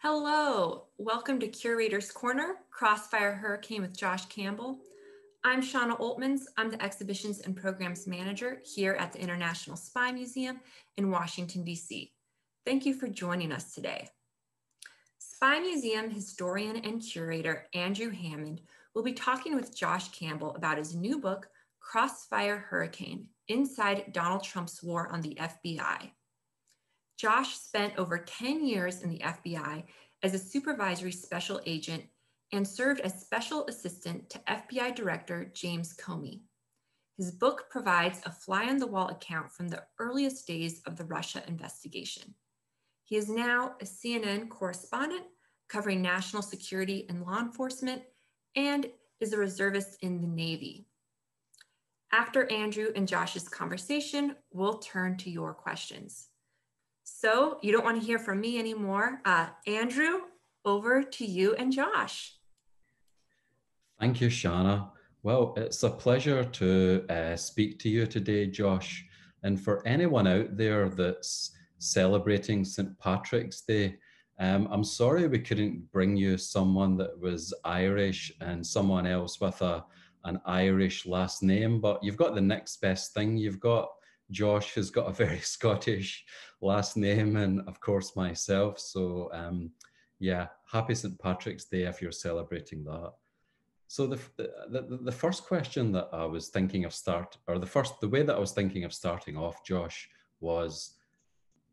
Hello, welcome to Curator's Corner, Crossfire Hurricane with Josh Campbell. I'm Shauna Oltmans. I'm the Exhibitions and Programs Manager here at the International Spy Museum in Washington, D.C. Thank you for joining us today. Spy Museum historian and curator Andrew Hammond will be talking with Josh Campbell about his new book, Crossfire Hurricane, Inside Donald Trump's War on the FBI. Josh spent over 10 years in the FBI as a supervisory special agent and served as special assistant to FBI Director James Comey. His book provides a fly on the wall account from the earliest days of the Russia investigation. He is now a CNN correspondent covering national security and law enforcement and is a reservist in the Navy. After Andrew and Josh's conversation, we'll turn to your questions. So you don't want to hear from me anymore. Uh, Andrew, over to you and Josh. Thank you, Shauna. Well, it's a pleasure to uh, speak to you today, Josh. And for anyone out there that's celebrating St. Patrick's Day, um, I'm sorry we couldn't bring you someone that was Irish and someone else with a an Irish last name, but you've got the next best thing. You've got Josh, who's got a very Scottish last name, and of course myself. So um, yeah, happy St. Patrick's Day if you're celebrating that. So the, the, the first question that I was thinking of start, or the first, the way that I was thinking of starting off, Josh, was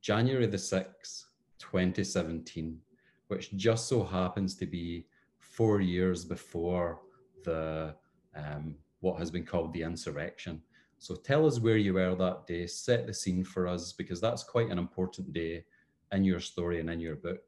January the 6th, 2017, which just so happens to be four years before the um, what has been called the insurrection. So tell us where you were that day, set the scene for us, because that's quite an important day in your story and in your book.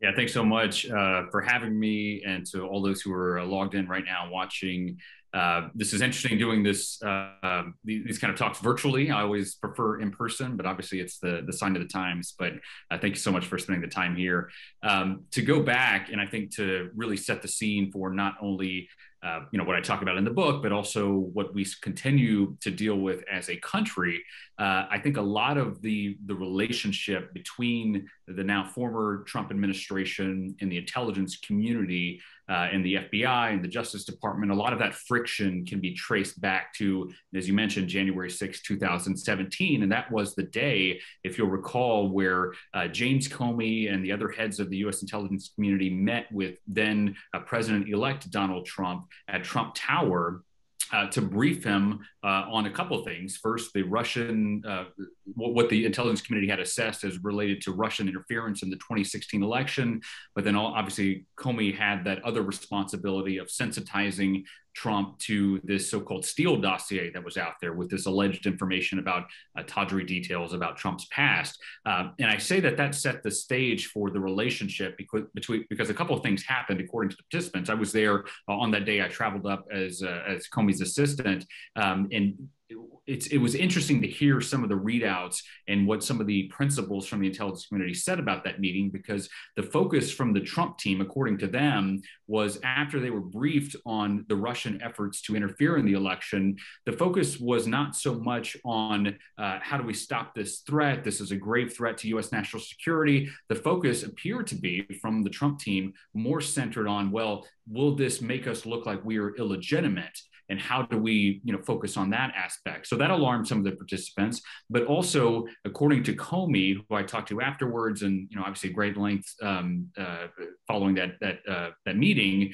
Yeah, thanks so much uh, for having me, and to all those who are logged in right now watching. Uh, this is interesting doing this uh, these kind of talks virtually. I always prefer in person, but obviously it's the the sign of the times. But uh, thank you so much for spending the time here. Um, to go back and I think to really set the scene for not only uh, you know what I talk about in the book, but also what we continue to deal with as a country. Uh, I think a lot of the the relationship between the now former Trump administration and the intelligence community uh, and the FBI and the Justice Department, a lot of that friction can be traced back to, as you mentioned, January 6, 2017. And that was the day, if you'll recall, where uh, James Comey and the other heads of the U.S. intelligence community met with then uh, President elect Donald Trump at Trump Tower uh, to brief him uh, on a couple of things. First, the Russian, uh, what the intelligence community had assessed as related to Russian interference in the 2016 election, but then obviously Comey had that other responsibility of sensitizing Trump to this so-called Steele dossier that was out there with this alleged information about uh, tawdry details about Trump's past. Uh, and I say that that set the stage for the relationship because, between because a couple of things happened according to the participants. I was there uh, on that day. I traveled up as uh, as Comey's assistant, um, and it's, it was interesting to hear some of the readouts and what some of the principals from the intelligence community said about that meeting because the focus from the Trump team, according to them, was after they were briefed on the Russian efforts to interfere in the election, the focus was not so much on uh, how do we stop this threat? This is a grave threat to US national security. The focus appeared to be from the Trump team more centered on, well, will this make us look like we are illegitimate? And how do we you know focus on that aspect so that alarmed some of the participants but also according to comey who i talked to afterwards and you know obviously great length um, uh, following that that uh, that meeting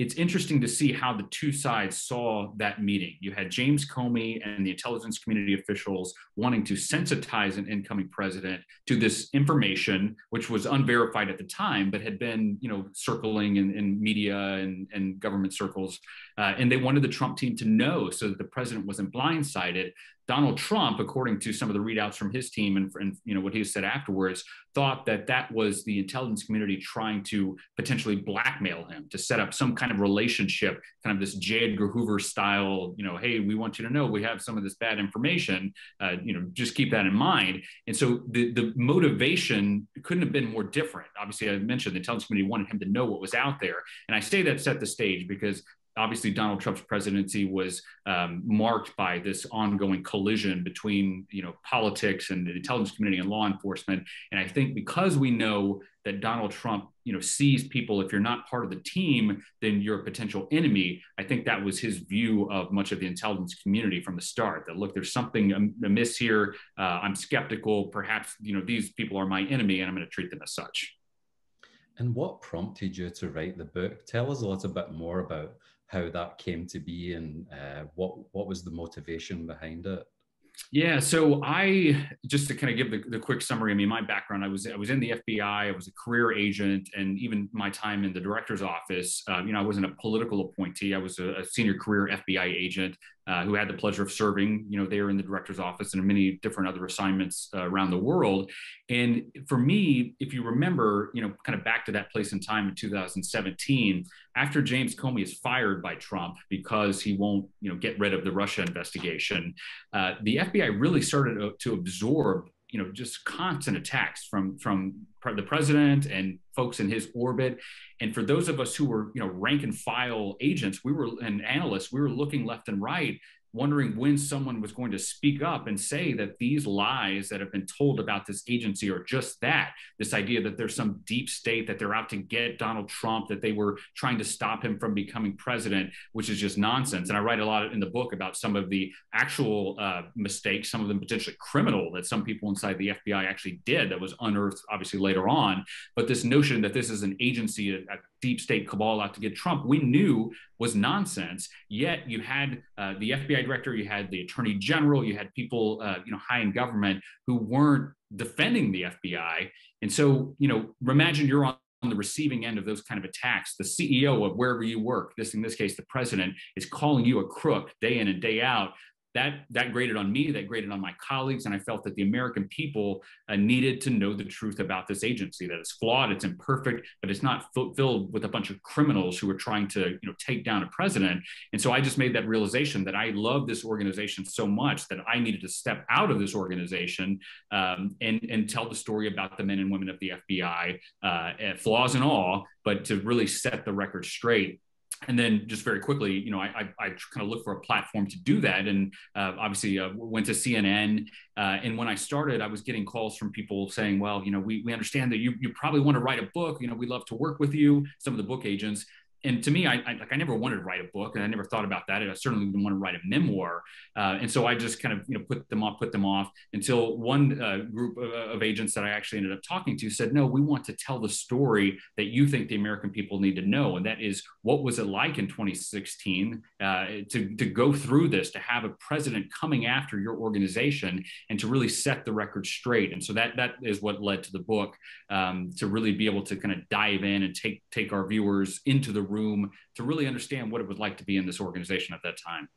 it's interesting to see how the two sides saw that meeting. You had James Comey and the intelligence community officials wanting to sensitize an incoming president to this information, which was unverified at the time, but had been, you know, circling in, in media and, and government circles. Uh, and they wanted the Trump team to know so that the president wasn't blindsided Donald Trump, according to some of the readouts from his team and, and, you know what he said afterwards, thought that that was the intelligence community trying to potentially blackmail him to set up some kind of relationship, kind of this J. Edgar Hoover style. You know, hey, we want you to know we have some of this bad information. Uh, you know, just keep that in mind. And so the the motivation couldn't have been more different. Obviously, I mentioned the intelligence community wanted him to know what was out there, and I say that set the stage because obviously Donald Trump's presidency was um, marked by this ongoing collision between you know politics and the intelligence community and law enforcement. And I think because we know that Donald Trump you know sees people if you're not part of the team, then you're a potential enemy. I think that was his view of much of the intelligence community from the start. That look, there's something amiss here. Uh, I'm skeptical. Perhaps you know these people are my enemy, and I'm going to treat them as such. And what prompted you to write the book? Tell us a little bit more about how that came to be and uh, what what was the motivation behind it. Yeah, so I just to kind of give the, the quick summary. I mean, my background: I was I was in the FBI, I was a career agent, and even my time in the director's office. Um, you know, I wasn't a political appointee. I was a, a senior career FBI agent uh, who had the pleasure of serving, you know, there in the director's office and many different other assignments uh, around the world. And for me, if you remember, you know, kind of back to that place in time in 2017, after James Comey is fired by Trump because he won't, you know, get rid of the Russia investigation, uh, the FBI really started to, absorb you know just constant attacks from from the president and folks in his orbit. And for those of us who were you know rank and file agents we were and analysts we were looking left and right wondering when someone was going to speak up and say that these lies that have been told about this agency are just that this idea that there's some deep state that they're out to get Donald Trump, that they were trying to stop him from becoming president, which is just nonsense. And I write a lot in the book about some of the actual uh, mistakes, some of them potentially criminal, that some people inside the FBI actually did that was unearthed obviously later on. But this notion that this is an agency, a, a deep state cabal out to get Trump, we knew was nonsense. Yet you had uh, the FBI director, you had the attorney general, you had people, uh, you know, high in government who weren't defending the FBI. And so, you know, imagine you're on on the receiving end of those kind of attacks, the CEO of wherever you work, this in this case, the president, is calling you a crook day in and day out that that grated on me that grated on my colleagues and i felt that the american people uh, needed to know the truth about this agency that it's flawed it's imperfect but it's not f- filled with a bunch of criminals who are trying to you know take down a president. And so i just made that realization that i love this organization so much that i needed to step out of this organization um, and and tell the story about the men and women of the fbi uh, flaws and all but to really set the record straight and then just very quickly, you know, I, I, I kind of looked for a platform to do that, and uh, obviously uh, went to CNN. Uh, and when I started, I was getting calls from people saying, "Well, you know, we, we understand that you you probably want to write a book. You know, we'd love to work with you." Some of the book agents, and to me, I, I, like I never wanted to write a book, and I never thought about that. And I certainly didn't want to write a memoir. Uh, and so I just kind of you know put them off, put them off until one uh, group of, of, agents that I actually ended up talking to said, "No, we want to tell the story that you think the American people need to know, and that is what was it like in 2016 uh, to to go through this, to have a president coming after your organization, and to really set the record straight." And so that that is what led to the book um, to really be able to kind of dive in and take take our viewers into the room to really understand what it was like to be in this organization at that time.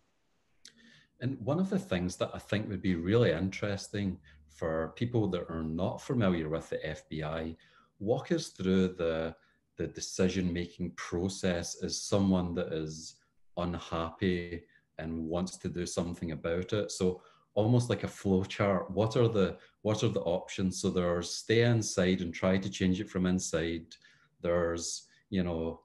And one of the things that I think would be really interesting for people that are not familiar with the FBI, walk us through the, the decision making process as someone that is unhappy and wants to do something about it. So almost like a flow chart. What are the what are the options? So there's stay inside and try to change it from inside. There's, you know,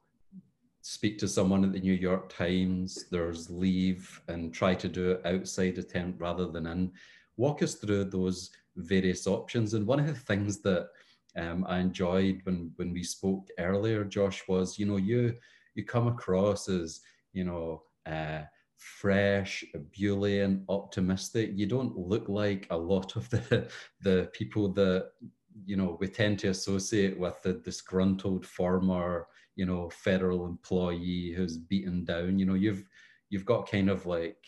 speak to someone at the New York Times, there's leave and try to do it outside tent rather than in. Walk us through those various options. And one of the things that um, I enjoyed when when we spoke earlier, Josh, was you know you you come across as you know uh, fresh, ebullient, optimistic. You don't look like a lot of the the people that you know we tend to associate with the disgruntled former you know federal employee who's beaten down you know you've you've got kind of like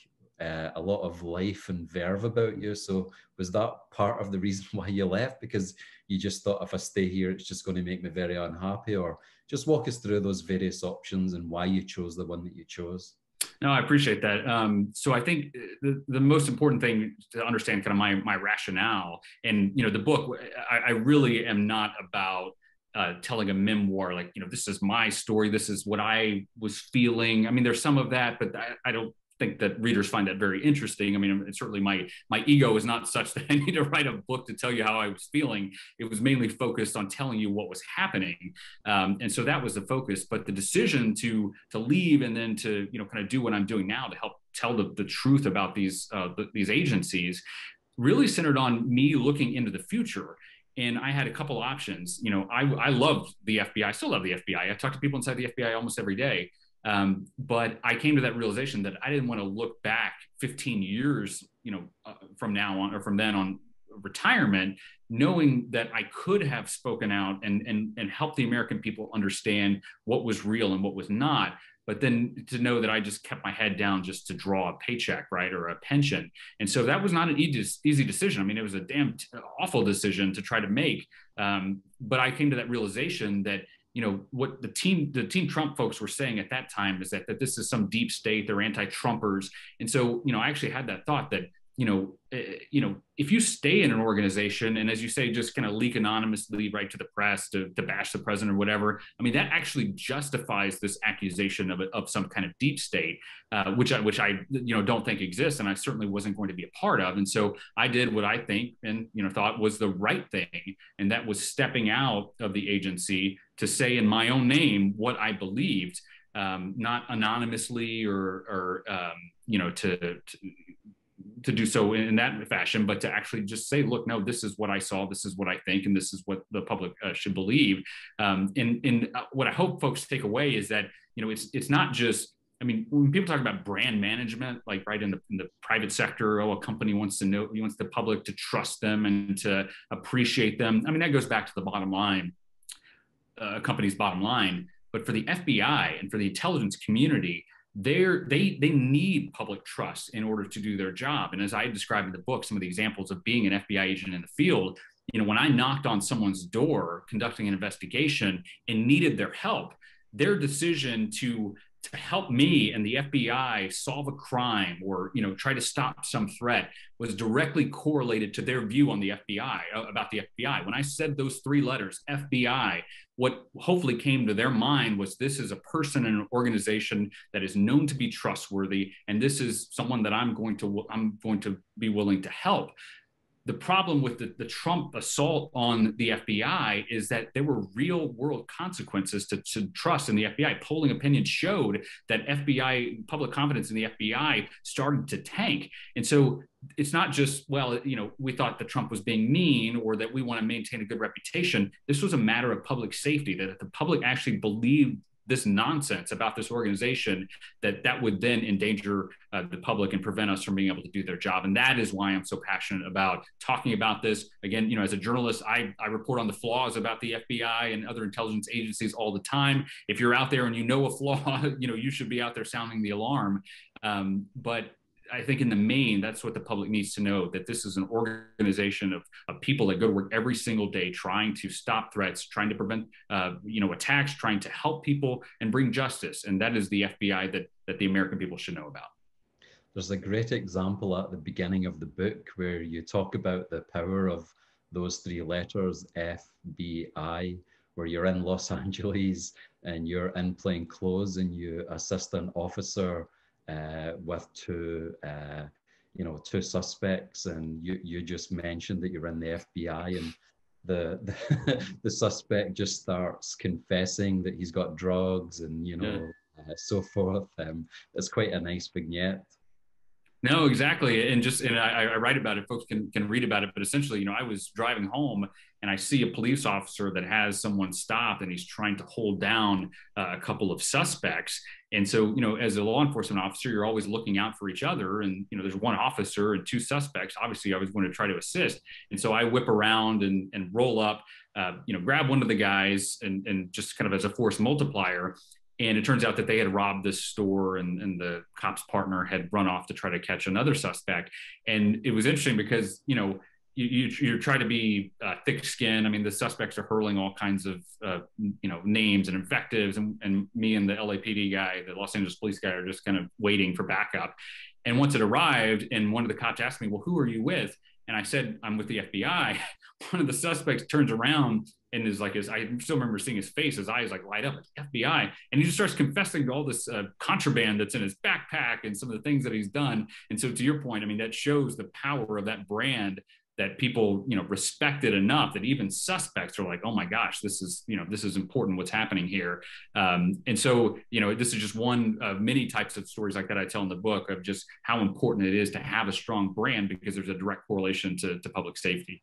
uh, a lot of life and verve about you. So was that part of the reason why you left? Because you just thought if i stay here it's just going to make me very unhappy or just walk us through those various options and why you chose the one that you chose? No, I appreciate that. Um, so I think the, the most important thing to understand kind of my, my rationale and, you know, the book, I, I really am not about uh, telling a memoir like you know this is my story this is what i was feeling i mean there's some of that but I, I, don't think that readers find that very interesting. I mean, certainly my my ego is not such that I need to write a book to tell you how I was feeling. It was mainly focused on telling you what was happening, um, and so that was the focus. But the decision to to leave and then to you know kind of do what I'm doing now to help tell the, the truth about these uh, the, these agencies really centered on me looking into the future and I had a couple options. You know, I I loved the FBI. I still love the FBI. I talk to people inside the FBI almost every day. Um, but I came to that realization that I didn't want to look back 15 years, you know, uh, from now on or from then on retirement, knowing that I could have spoken out and and and helped the American people understand what was real and what was not but then to know that I just kept my head down just to draw a paycheck, right, or a pension. And so that was not an easy, easy decision. I mean, it was a damn t- awful decision to try to make. Um, but I came to that realization that you know what the team the team Trump folks were saying at that time is that that this is some deep state, they're anti-Trumpers, and so you know I actually had that thought that you know, uh, you know, if you stay in an organization and as you say, just kind of leak anonymously right to the press to, to bash the president or whatever, I mean, that actually justifies this accusation of, of some kind of deep state, uh, which I, which I, you know, don't think exists. And I certainly wasn't going to be a part of. And so I did what I think and, you know, thought was the right thing. And that was stepping out of the agency to say in my own name what I believed, um, not anonymously or, or um, you know, to, to to do so in that fashion, but to actually just say, look, no, this is what I saw, this is what I think, and this is what the public uh, should believe. Um, and and uh, what I hope folks take away is that you know it's it's not just. I mean, when people talk about brand management, like right in the, in the private sector, oh, a company wants to know, wants the public to trust them and to appreciate them. I mean, that goes back to the bottom line, uh, a company's bottom line. But for the FBI and for the intelligence community, they're they they need public trust in order to do their job and as i described in the book some of the examples of being an fbi agent in the field you know when i knocked on someone's door conducting an investigation and needed their help their decision to to help me and the FBI solve a crime or you know try to stop some threat was directly correlated to their view on the FBI uh, about the FBI. When I said those three letters, FBI, what hopefully came to their mind was this is a person and an organization that is known to be trustworthy and this is someone that I'm going to I'm going to be willing to help the problem with the, the, Trump assault on the FBI is that there were real world consequences to, to, trust in the FBI. Polling opinion showed that FBI public confidence in the FBI started to tank. And so it's not just, well, you know, we thought that Trump was being mean or that we want to maintain a good reputation. This was a matter of public safety, that if the public actually believed this nonsense about this organization that that would then endanger uh, the public and prevent us from being able to do their job. And that is why i'm so passionate about talking about this. Again you know as a journalist i, I report on the flaws about the fbi and other intelligence agencies all the time. If you're out there and you know a flaw you know you should be out there sounding the alarm. Um, but I think in the main, that's what the public needs to know that this is an organization of, of people that go to work every single day trying to stop threats, trying to prevent uh, you know attacks, trying to help people and bring justice. And that is the FBI that that the American people should know about. There's a great example at the beginning of the book where you talk about the power of those three letters FBI, where you're in Los Angeles and you're in plain clothes and you assist an officer uh, with two, uh, you know, two suspects, and you you just mentioned that you're in the FBI, and the the, the suspect just starts confessing that he's got drugs, and you know, yeah. uh, so forth. Um, it's quite a nice vignette. No, exactly, and just and I, I, write about it. Folks can can read about it, but essentially, you know, I was driving home and I see a police officer that has someone stopped, and he's trying to hold down uh, a couple of suspects. And so, you know, as a law enforcement officer, you're always looking out for each other. And you know, there's one officer and two suspects. Obviously, I was going to try to assist, and so I whip around and and roll up, uh, you know, grab one of the guys, and and just kind of as a force multiplier and it turns out that they had robbed this store and, and the cop's partner had run off to try to catch another suspect and it was interesting because you know you, you, you try to be uh, thick skinned. I mean, the suspects are hurling all kinds of, uh, you know, names and invectives, and, and me and the LAPD guy, the Los Angeles police guy, are just kind of waiting for backup. And once it arrived, and one of the cops asked me, "Well, who are you with?" And I said, "I'm with the FBI." One of the suspects turns around and is like, as I still remember seeing his face, his eyes like light up, like FBI, and he just starts confessing to all this uh, contraband that's in his backpack and some of the things that he's done. And so, to your point, I mean, that shows the power of that brand that people you know respect it enough that even suspects are like oh my gosh this is you know this is important what's happening here. Um, and so you know this is just one of many types of stories like that i tell in the book of just how important it is to have a strong brand because there's a direct correlation to, to public safety.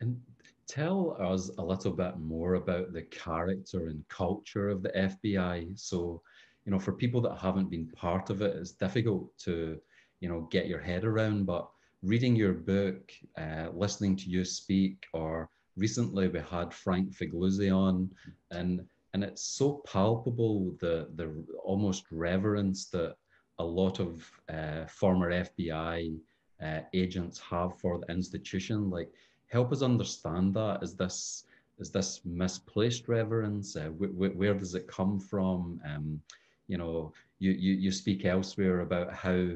And tell us a little bit more about the character and culture of the fbi so you know for people that haven't been part of it it's difficult to you know get your head around but reading your book, uh, listening to you speak, or recently we had Frank Figliuzzi on, and and it's so palpable the the almost reverence that a lot of uh, former FBI uh, agents have for the institution. Like, help us understand that. Is this is this misplaced reverence? Uh, wh- wh- where does it come from? Um, you know, you, you you speak elsewhere about how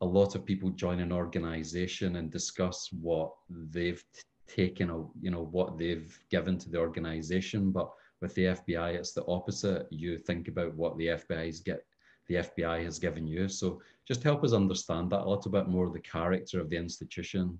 a lot of people join an organization and discuss what they've taken, you know, what they've given to the organization. But with the FBI, it's the opposite. You think about what the FBI's get, the FBI has given you. So just help us understand that a little bit more, the character of the institution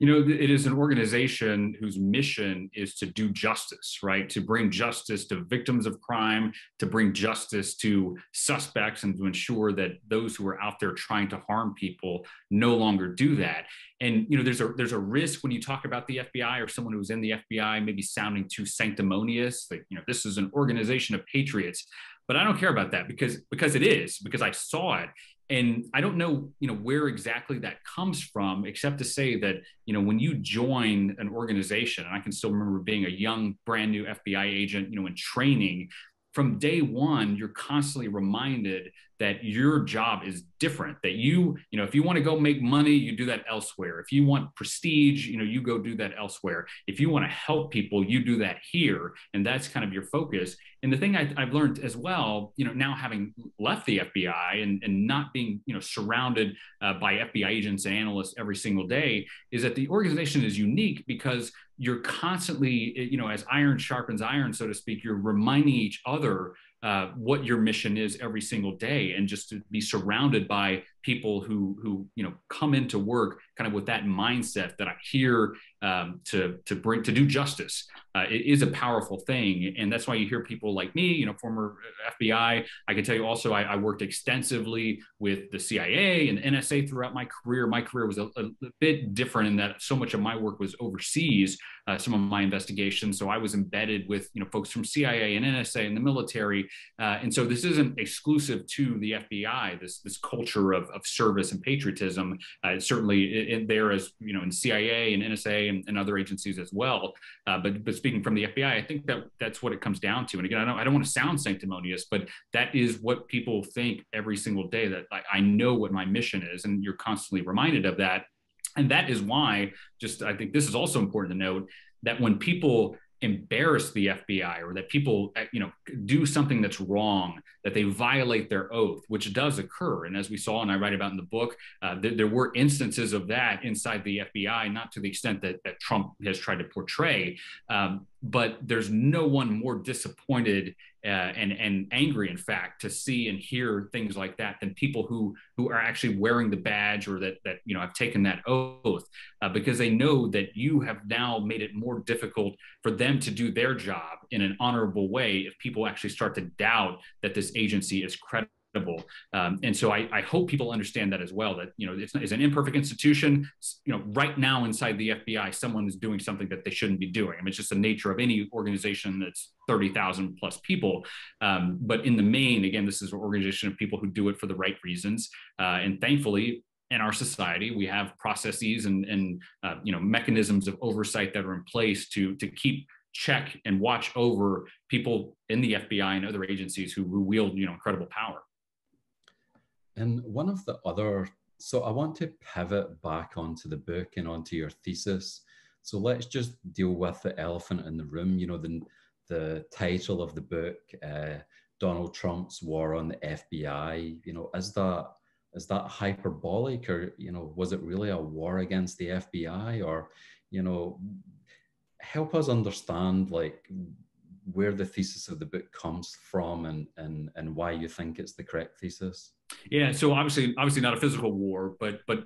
you know it is an organization whose mission is to do justice right? To bring justice to victims of crime to bring justice to suspects and to ensure that those who are out there trying to harm people no longer do that. And you know there's a there's a risk when you talk about the FBI or someone who's in the FBI maybe sounding too sanctimonious like you know this is an organization of patriots. But I don't care about that because because it is because I saw it and I don't know, you know, where exactly that comes from, except to say that, you know, when you join an organization, and I can still remember being a young, brand new FBI agent, you know, in training, from day one, you're constantly reminded that your job is different that you you know if you want to go make money you do that elsewhere. If you want prestige you know you go do that elsewhere. If you want to help people you do that here and that's kind of your focus. And the thing I, have learned as well you know now having left the fbi and, and not being you know surrounded uh, by fbi agents and analysts every single day is that the organization is unique because you're constantly you know as iron sharpens iron so to speak you're reminding each other uh, what your mission is every single day and just to be surrounded by people who who you know come into work kind of with that mindset that I'm here um, to to bring to do justice. Uh, it is a powerful thing, and that's why you hear people like me, you know, former FBI. I can tell you also, I, I worked extensively with the CIA and NSA throughout my career. My career was a, a bit different in that so much of my work was overseas. Uh, some of my investigations, so I was embedded with you know folks from CIA and NSA and the military, uh, and so this isn't exclusive to the FBI. This this culture of of service and patriotism. Uh, certainly in, there as you know in CIA and NSA and, and other agencies as well. Uh, but but speaking from the FBI, I think that that's what it comes down to. And again, I don't I don't want to sound sanctimonious, but that is what people think every single day. That I, I know what my mission is, and you're constantly reminded of that. And that is why, just I think this is also important to note that when people embarrass the FBI or that people uh, you know do something that's wrong that they violate their oath which does occur. And as we saw and I write about in the book uh, th- there were instances of that inside the FBI not to the extent that, that Trump has tried to portray. Um, but there's no one more disappointed uh, and and angry, in fact, to see and hear things like that than people who who are actually wearing the badge or that that you know have taken that oath uh, because they know that you have now made it more difficult for them to do their job in an honorable way if people actually start to doubt that this agency is credible um, and so I, I, hope people understand that as well, that, you know, it's, it's, an imperfect institution, you know, right now inside the FBI, someone is doing something that they shouldn't be doing. I mean, it's just the nature of any organization that's 30,000 plus people. Um, but in the main, again, this is an organization of people who do it for the right reasons. Uh, and thankfully, in our society, we have processes and, and uh, you know mechanisms of oversight that are in place to to keep check and watch over people in the FBI and other agencies who, who wield you know incredible power. And one of the other, so I want to pivot back onto the book and onto your thesis. So let's just deal with the elephant in the room. You know, the, the title of the book, uh, Donald Trump's war on the FBI. You know, is that is that hyperbolic, or you know, was it really a war against the FBI, or you know, help us understand like where the thesis of the book comes from and and and why you think it's the correct thesis yeah so obviously obviously not a physical war but but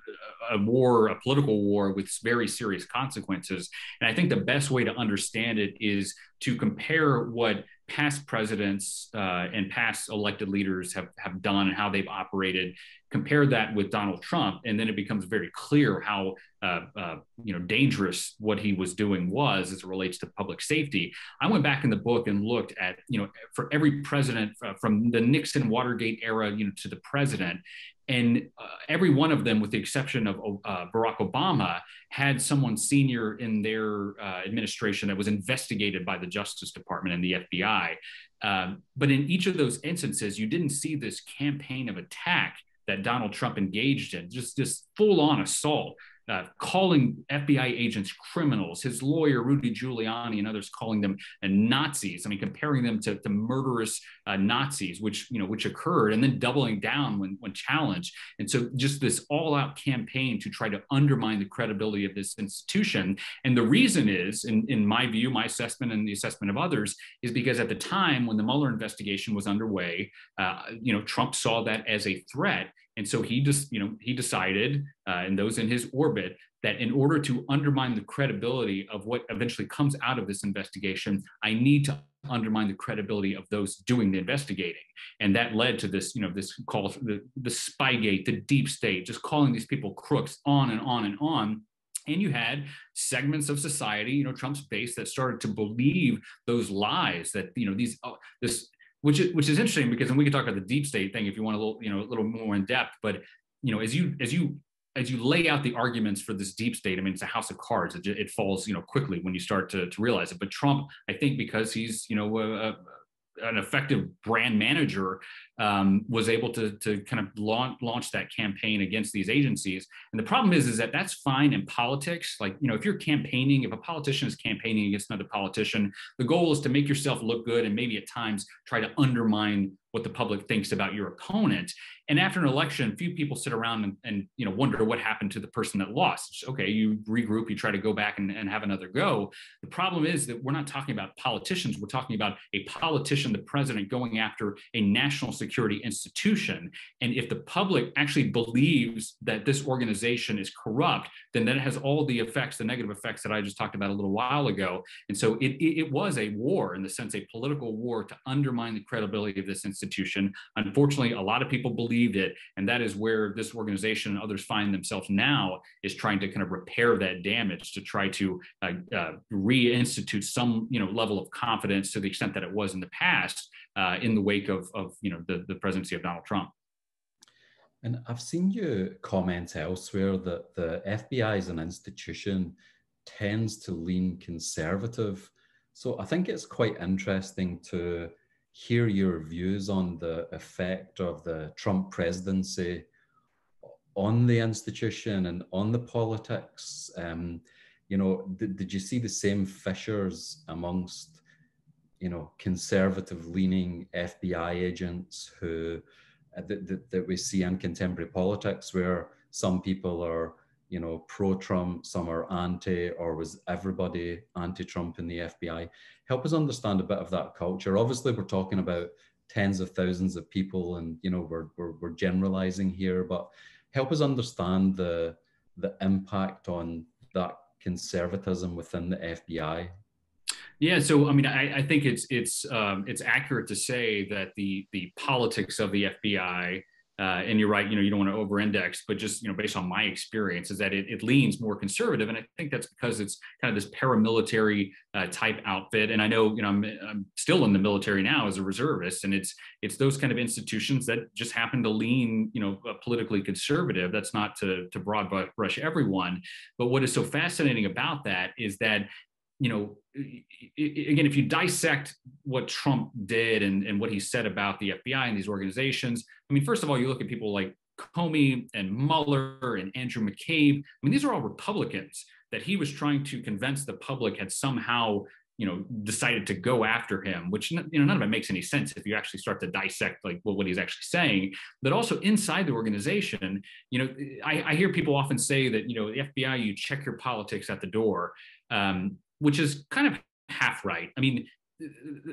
a war a political war with very serious consequences. And i think the best way to understand it is to compare what past presidents uh, and past elected leaders have, have done and how they've operated compare that with donald trump and then it becomes very clear how uh, uh, you know dangerous what he was doing was as it relates to public safety. I went back in the book and looked at you know for every president uh, from the Nixon Watergate era you know to the president, and uh, every one of them, with the exception of uh, Barack Obama, had someone senior in their uh, administration that was investigated by the Justice Department and the FBI. Um, but in each of those instances, you didn't see this campaign of attack that Donald Trump engaged in, just this full on assault uh, calling FBI agents criminals, his lawyer, Rudy Giuliani, and others calling them uh, Nazis. I mean, comparing them to, to murderous uh, Nazis, which, you know, which occurred, and then doubling down when, when challenged. And so just this all out campaign to try to undermine the credibility of this institution. And the reason is, in, in my view, my assessment and the assessment of others, is because at the time when the Mueller investigation was underway, uh, you know, Trump saw that as a threat and so he just, you know, he decided, uh, and those in his orbit, that in order to undermine the credibility of what eventually comes out of this investigation, I need to undermine the credibility of those doing the investigating. And that led to this, you know, this call the, the Spygate, the deep state, just calling these people crooks on and on and on. And you had segments of society, you know, Trump's base that started to believe those lies that, you know, these, uh, this which is which is interesting because and we can talk about the deep state thing if you want a little you know a little more in depth but you know as you as you as you lay out the arguments for this deep state i mean it's a house of cards. It, it falls you know quickly when you start to, to realize it. But trump i think because he's you know a, an effective brand manager um, was able to, to kind of launch, launch that campaign against these agencies. And the problem is, is that that's fine in politics. Like, you know, if you're campaigning, if a politician is campaigning against another politician, the goal is to make yourself look good and maybe at times try to undermine what the public thinks about your opponent. And after an election, few people sit around and, and you know wonder what happened to the person that lost. okay, you regroup, you try to go back and, and have another go. The problem is that we're not talking about politicians. We're talking about a politician, the president, going after a national security institution. And if the public actually believes that this organization is corrupt, then that has all the effects, the negative effects that I just talked about a little while ago. And so it, it, it was a war, in the sense, a political war to undermine the credibility of this institution institution. Unfortunately, a lot of people believed it, and that is where this organization and others find themselves now is trying to kind of repair that damage to try to uh, uh, reinstitute some you know level of confidence to the extent that it was in the past uh, in the wake of, of you know the, the presidency of Donald Trump. And I've seen you comment elsewhere that the FBI as an institution tends to lean conservative. So I think it's quite interesting to hear your views on the effect of the Trump presidency on the institution and on the politics. Um, you know, did, did you see the same fissures amongst, you know, conservative leaning FBI agents who uh, that, that, that we see in contemporary politics where some people are you know, pro-Trump, some are anti, or was everybody anti-Trump in the FBI? Help us understand a bit of that culture. Obviously, we're talking about tens of thousands of people, and you know, we're we're, we're generalizing here, but help us understand the the impact on that conservatism within the FBI. Yeah, so I mean, I, I think it's it's um, it's accurate to say that the the politics of the FBI uh, and you're right, you know, you don't want to over-index, but just you know, based on my experience, is that it, it leans more conservative, and I think that's because it's kind of this paramilitary uh, type outfit. And I know, you know, I'm, I'm still in the military now as a reservist, and it's it's those kind of institutions that just happen to lean, you know, uh, politically conservative. That's not to to broad brush everyone, but what is so fascinating about that is that you know, again, if you dissect what Trump did and, and what he said about the FBI and these organizations, I mean, first of all, you look at people like Comey and Mueller and Andrew McCabe. I mean, these are all Republicans that he was trying to convince the public had somehow, you know, decided to go after him, which, you know, none of it makes any sense if you actually start to dissect like well, what he's actually saying. But also inside the organization, you know, I, I hear people often say that, you know, the FBI, you check your politics at the door. Um, which is kind of half right. I mean,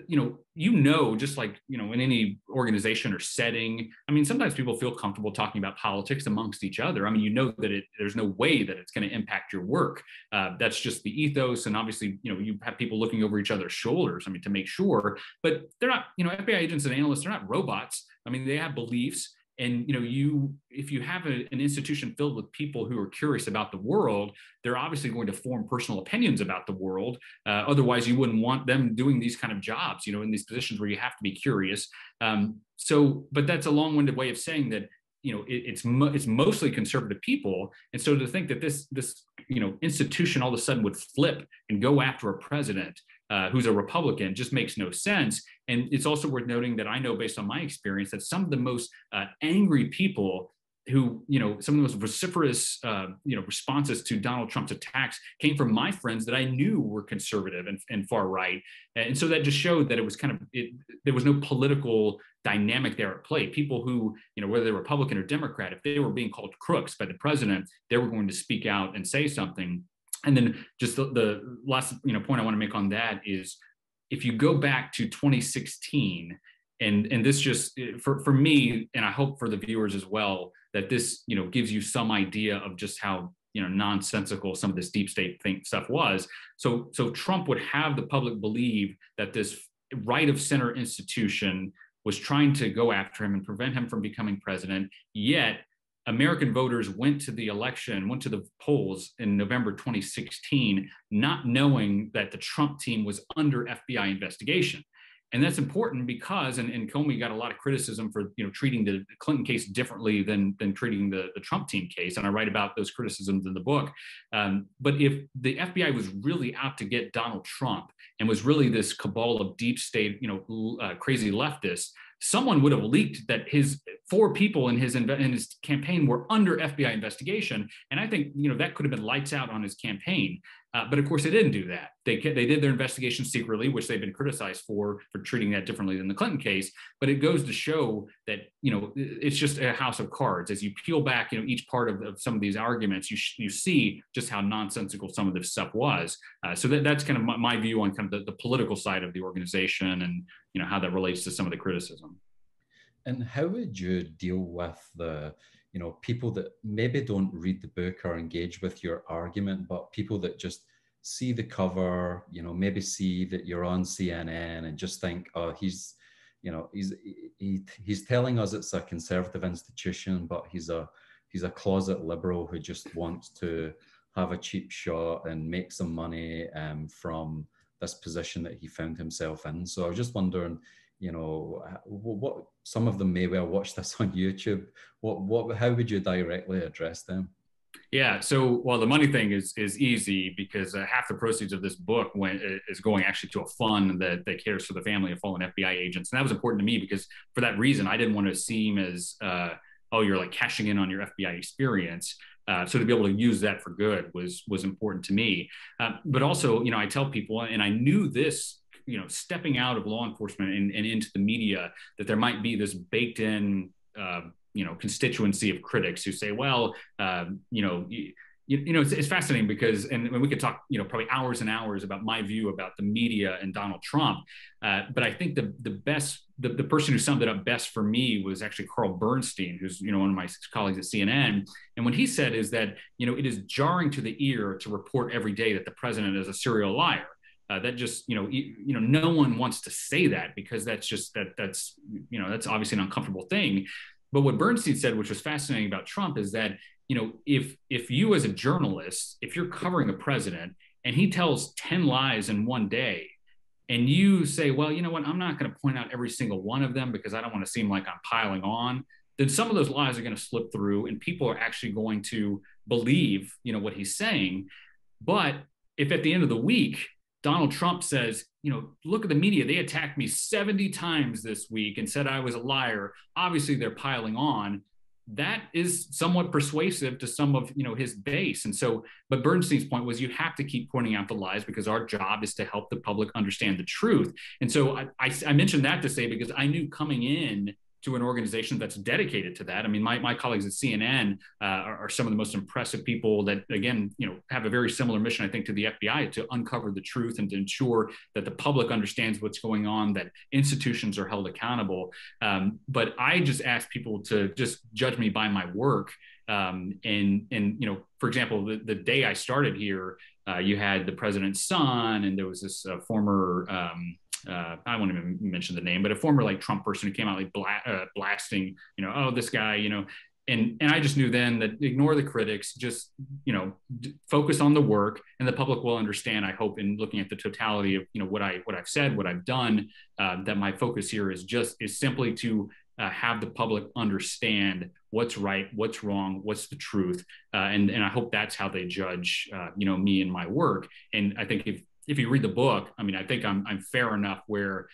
you know, you know, just like you know, in any organization or setting. I mean, sometimes people feel comfortable talking about politics amongst each other. I mean, you know that it, there's no way that it's going to impact your work. Uh, that's just the ethos, and obviously, you know, you have people looking over each other's shoulders. I mean, to make sure, but they're not. You know, FBI agents and analysts they're not robots. I mean, they have beliefs and you know you if you have a, an institution filled with people who are curious about the world they're obviously going to form personal opinions about the world. Uh, otherwise you wouldn't want them doing these kind of jobs you know in these positions where you have to be curious. Um, so but that's a long-winded way of saying that you know it, it's mo- it's mostly conservative people. And so to think that this this you know institution all of a sudden would flip and go after a president uh, who's a Republican just makes no sense. And it's also worth noting that I know, based on my experience, that some of the most uh, angry people who, you know, some of the most vociferous, uh, you know, responses to Donald Trump's attacks came from my friends that I knew were conservative and, and far right. And so that just showed that it was kind of, it, there was no political dynamic there at play. People who, you know, whether they're Republican or Democrat, if they were being called crooks by the president, they were going to speak out and say something and then just the, the last you know point I want to make on that is if you go back to 2016 and and this just for for me and I hope for the viewers as well that this you know gives you some idea of just how you know nonsensical some of this deep state thing stuff was. So so Trump would have the public believe that this right of center institution was trying to go after him and prevent him from becoming president yet American voters went to the election, went to the polls in November 2016, not knowing that the Trump team was under FBI investigation. And that's important because, and, and Comey got a lot of criticism for you know treating the Clinton case differently than, than treating the, the Trump team case. And I write about those criticisms in the book. Um, but if the FBI was really out to get Donald Trump and was really this cabal of deep state, you know, uh, crazy leftists, someone would have leaked that his four people in his in his campaign were under FBI investigation, and I think you know that could have been lights out on his campaign. Uh, but of course, they didn't do that. They they did their investigation secretly, which they've been criticized for for treating that differently than the Clinton case. But it goes to show that you know it's just a house of cards. As you peel back, you know each part of, of some of these arguments, you you see just how nonsensical some of this stuff was. Uh, so that, that's kind of my, my, view on kind of the, the political side of the organization and you know how that relates to some of the criticism. And how would you deal with the you know people that maybe don't read the book or engage with your argument but people that just see the cover you know maybe see that you're on cnn and just think oh he's you know he's he, he's telling us it's a conservative institution but he's a he's a closet liberal who just wants to have a cheap shot and make some money um, from this position that he found himself in. So i was just wondering you know what some of them may well watch this on youtube. What what how would you directly address them? Yeah so well the money thing is is easy because uh, half the proceeds of this book went is going actually to a fund that that cares for the family of fallen fbi agents. And that was important to me because for that reason i didn't want to seem as uh, oh you're like cashing in on your fbi experience. Uh, so to be able to use that for good was was important to me. Uh, but also you know i tell people and i knew this you know stepping out of law enforcement and, and into the media that there might be this baked in uh, you know constituency of critics who say well uh, you know you, you, know it's, it's, fascinating because and, we could talk you know probably hours and hours about my view about the media and donald trump uh, but i think the the best the, the person who summed it up best for me was actually carl bernstein who's you know one of my colleagues at cnn and what he said is that you know it is jarring to the ear to report every day that the president is a serial liar uh, that just you know you, you, know no one wants to say that because that's just that that's you know that's obviously an uncomfortable thing. But what bernstein said which was fascinating about trump is that you know if if you as a journalist if you're covering a president and he tells 10 lies in one day and you say well you know what? I'm not going to point out every single one of them because i don't want to seem like i'm piling on then some of those lies are going to slip through and people are actually going to believe you know what he's saying. But if at the end of the week Donald Trump says, you know, look at the media. They attacked me 70 times this week and said I was a liar. Obviously, they're piling on. That is somewhat persuasive to some of you know his base. And so, but Bernstein's point was you have to keep pointing out the lies because our job is to help the public understand the truth. And so I, I, I mentioned that to say because I knew coming in to an organization that's dedicated to that. I mean, my, my colleagues at CNN uh, are, are, some of the most impressive people that, again, you know, have a very similar mission, I think, to the FBI to uncover the truth and to ensure that the public understands what's going on, that institutions are held accountable. Um, but I just ask people to just judge me by my work. Um, and and you know, for example, the, the day I started here, uh, you had the president's son, and there was this uh, former. Um, uh, I won't even mention the name, but a former like Trump person who came out like bla- uh, blasting, you know, oh this guy, you know, and and I just knew then that ignore the critics, just you know, d- focus on the work, and the public will understand. I hope in looking at the totality of you know what I what I've said, what I've done, uh, that my focus here is just is simply to uh, have the public understand what's right, what's wrong, what's the truth, uh, and and I hope that's how they judge, uh, you know, me and my work. And I think if if you read the book, I mean, I think I'm I'm fair enough where,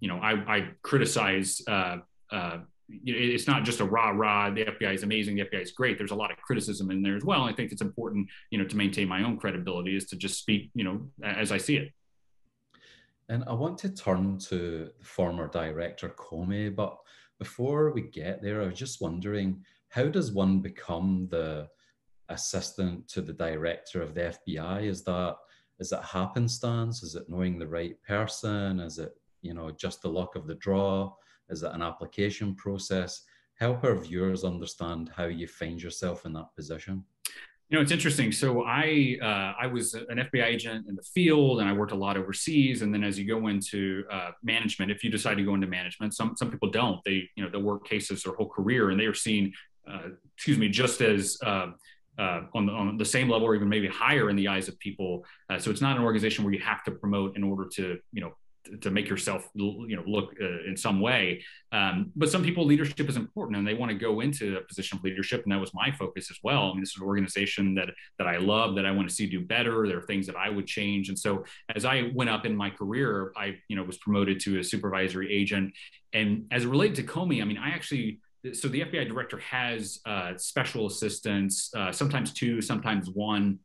you know, I I criticize. Uh, uh, it's not just a rah rah. The FBI is amazing. The FBI is great. There's a lot of criticism in there as well. I think it's important, you know, to maintain my own credibility is to just speak, you know, as I see it. And I want to turn to the former director Comey, but before we get there, I was just wondering how does one become the assistant to the director of the FBI? Is that is it happenstance? Is it knowing the right person? Is it you know just the luck of the draw? Is it an application process? Help our viewers understand how you find yourself in that position. You know, it's interesting. So I uh, I was an FBI agent in the field, and I worked a lot overseas. And then as you go into uh, management, if you decide to go into management, some some people don't. They you know they work cases their whole career, and they are seen, uh, excuse me, just as uh, on, the, on the same level or even maybe higher in the eyes of people. Uh, so it's not an organization where you have to promote in order to, you know, to make yourself you know look uh, in some way. Um, but some people leadership is important and they want to go into a position of leadership and that was my focus as well. I mean this is an organization that that i love that i want to see do better. There are things that i would change. And so as i went up in my career i you know was promoted to a supervisory agent. And as it related to comey i mean i actually so the fbi director has uh, special assistants uh, sometimes two sometimes one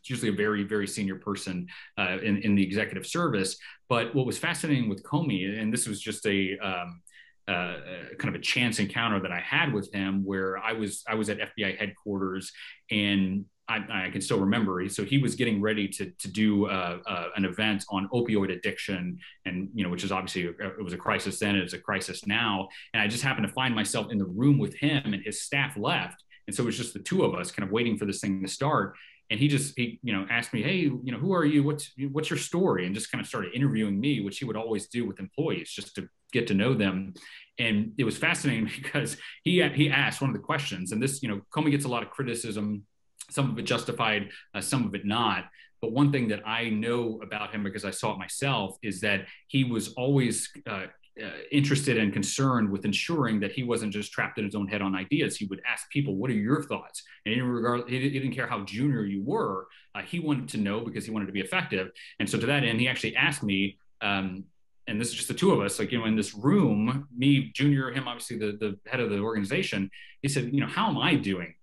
it's usually a very, very senior person uh, in, in the executive service. But what was fascinating with Comey, and this was just a um, uh, kind of a chance encounter that I had with him, where I was I was at FBI headquarters and I, I, can still remember. So he was getting ready to to do uh, uh, an event on opioid addiction, and you know, which is obviously it was a crisis then, it's a crisis now. And I just happened to find myself in the room with him, and his staff left, and so it was just the two of us, kind of waiting for this thing to start and he just he you know asked me hey you know who are you what's what's your story and just kind of started interviewing me which he would always do with employees just to get to know them and it was fascinating because he he asked one of the questions and this you know comey gets a lot of criticism some of it justified uh, some of it not but one thing that i know about him because i saw it myself is that he was always uh, uh, interested and concerned with ensuring that he wasn't just trapped in his own head on ideas. He would ask people, "What are your thoughts?" And in regard, he didn't care how junior you were. Uh, he wanted to know because he wanted to be effective. And so, to that end, he actually asked me. Um, and this is just the two of us, like you know, in this room, me, Junior, him, obviously the the head of the organization. He said, "You know, how am I doing?"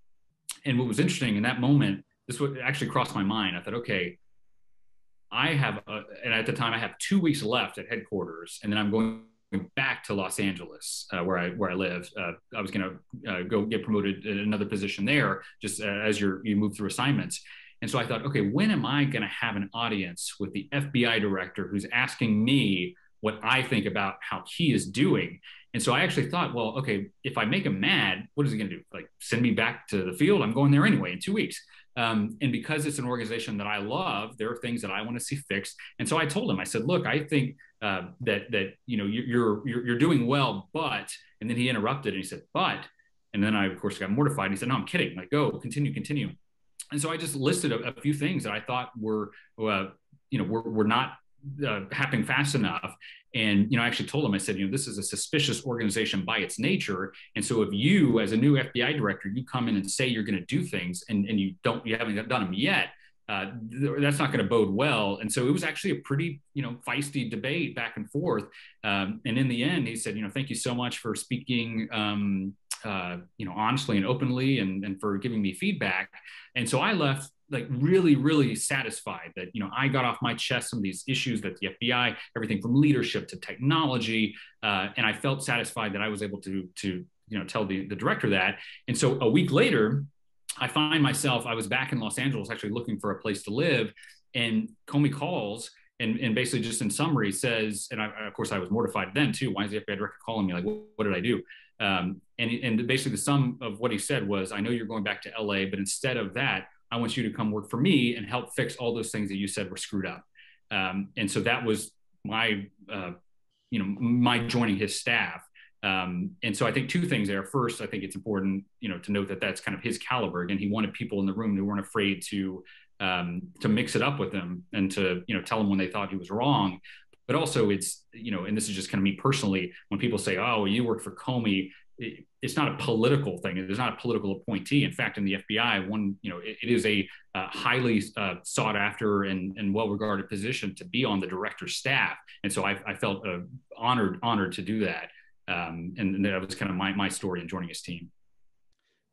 And what was interesting in that moment, this would actually crossed my mind. I thought, okay, I have, a, and at the time, I have two weeks left at headquarters, and then I'm going back to Los Angeles, uh, where I where I live. Uh, I was going to uh, go get promoted in another position there, just uh, as you you move through assignments. And so I thought, okay, when am I going to have an audience with the FBI director who's asking me what I think about how he is doing? And so I actually thought, well, okay, if I make him mad, what is he going to do? Like send me back to the field? I'm going there anyway in two weeks. Um, and because it's an organization that I love, there are things that I want to see fixed. And so I told him, I said, look, I think uh, that that you know you're, you're you're doing well, but and then he interrupted and he said, but, and then I of course got mortified. And he said, no, I'm kidding. Like, go, continue, continue. And so I just listed a, a few things that I thought were, uh, you know, were, were not uh, happening fast enough. And you know, I actually told him, I said, you know, this is a suspicious organization by its nature. And so, if you, as a new FBI director, you come in and say you're going to do things, and and you don't, you haven't done them yet, uh, that's not going to bode well. And so it was actually a pretty, you know, feisty debate back and forth. Um, and in the end, he said, you know, thank you so much for speaking, um, uh, you know, honestly and openly, and, and for giving me feedback. And so I left like really really satisfied that you know i got off my chest some of these issues that the fbi everything from leadership to technology uh, and i felt satisfied that i was able to to you know tell the, the director that. And so a week later i find myself i was back in los angeles actually looking for a place to live and comey calls and, and basically just in summary says and I, of course i was mortified then too why is the fbi director calling me? Like what, what did i do? Um, and, and basically the sum of what he said was i know you're going back to la but instead of that I want you to come work for me and help fix all those things that you said were screwed up. Um, and so that was my, uh, you know, my joining his staff. Um, and so I think two things there. First, I think it's important, you know, to note that that's kind of his caliber. Again, he wanted people in the room who weren't afraid to um, to mix it up with him and to you know tell him when they thought he was wrong. But also, it's you know, and this is just kind of me personally. When people say, "Oh, you worked for Comey," it's not a political thing. It is not a political appointee. In fact, in the FBI, one you know it, it is a uh, highly uh, sought after and, and well regarded position to be on the director's staff, and so I, I felt uh, honored honored to do that. Um, and, and that was kind of my my story in joining his team.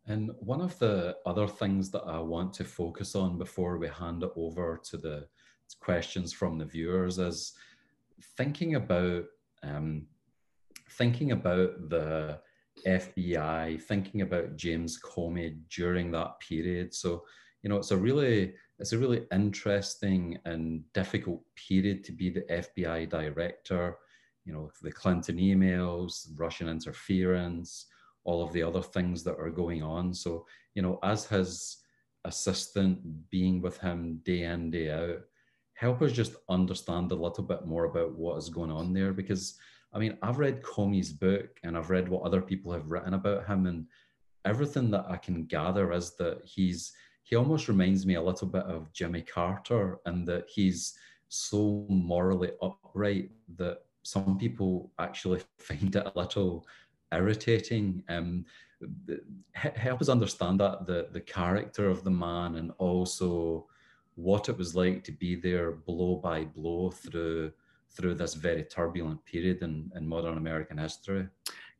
And one of the other things that I want to focus on before we hand it over to the questions from the viewers is thinking about um, thinking about the FBI, thinking about James Comey during that period. So, you know, it's a really it's a really interesting and difficult period to be the FBI director. You know, the Clinton emails, Russian interference, all of the other things that are going on. So, you know, as his assistant being with him day in, day out, help us just understand a little bit more about what is going on there because I mean, I've read Comey's book and I've read what other people have written about him, and everything that I can gather is that he's he almost reminds me a little bit of Jimmy Carter, and that he's so morally upright that some people actually find it a little irritating. Um, help us understand that the the character of the man, and also what it was like to be there blow by blow through through this very turbulent period in, in modern American history?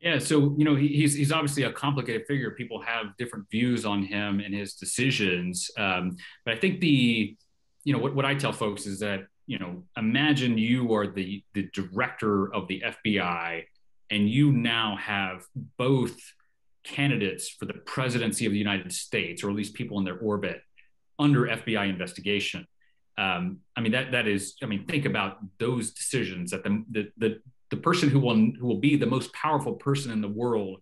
Yeah, so you know he, he's he's obviously a complicated figure. People have different views on him and his decisions, um, but I think the you know what, what I tell folks is that you know imagine you are the the director of the FBI and you now have both candidates for the presidency of the United States, or at least people in their orbit, under FBI investigation um, I mean that that is I mean think about those decisions that the the the, the person who will who will be the most powerful person in the world